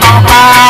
Bye.